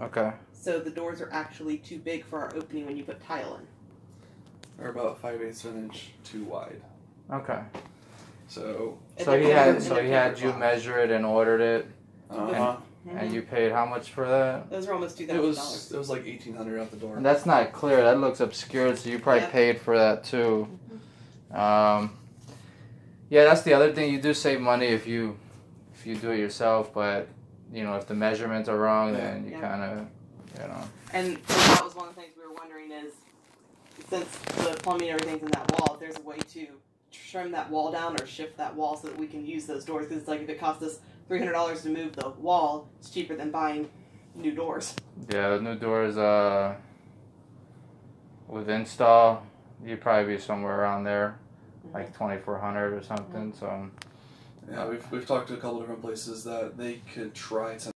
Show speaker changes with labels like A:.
A: Okay.
B: So the doors are actually too big for our opening when you put tile in.
C: They're about five eighths of an inch too wide.
A: Okay.
C: So,
A: So he had so he had you
B: box.
A: measure it and ordered it,
C: uh huh.
A: and you paid how much for that?
B: Those are almost two
C: It was
B: dollars.
C: it was like eighteen hundred out the door.
A: And that's not clear. That looks obscured. So you probably
B: Yeah.
A: paid for that too. Um, yeah, that's the other thing. You do save money if you if you do it yourself, but you know if the measurements are wrong,
C: Yeah.
A: then you
B: Yeah.
A: kind of you know.
B: And that was one of the things we were wondering is, since the plumbing and everything's in that wall, if there's a way to trim that wall down or shift that wall so that we can use those doors. Because it's like if it costs us three hundred dollars to move the wall, it's cheaper than buying new doors.
A: Yeah, the new doors uh with install, you'd probably be somewhere around there, like twenty four hundred or something. So
C: Yeah, uh, we've we've talked to a couple different places that they could try to